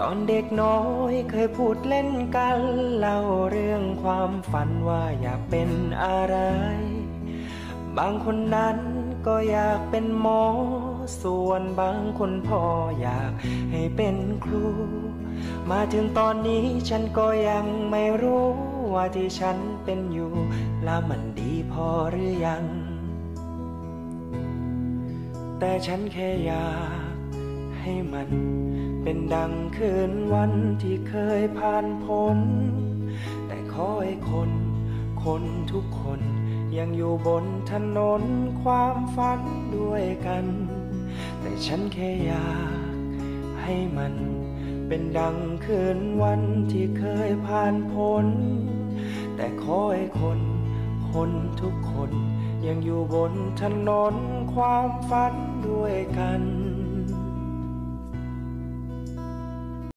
ตอนเด็กน้อยเคยพูดเล่นกันเล่าเรื่องความฝันว่าอยากเป็นอะไร บางคนนั้นก็อยากเป็นหมอ ส่วนบางคนพ่ออยากให้เป็นครู มาถึงตอนนี้ฉันก็ยังไม่รู้ว่าที่ฉันเป็นอยู่ แล้วมันดีพอหรือยัง แต่ฉันแค่อยาก ให้มัน เป็นดังคืนวันที่เคยผ่านพ้น แต่ขอให้คน คนทุกคนยังอยู่บนถนนความฝันด้วยกัน แต่ฉันแค่อยากให้มัน เป็นดังคืนวันที่เคยผ่านพ้น แต่ขอให้คน คนทุกคนยังอยู่บนถนนความฝันด้วยกัน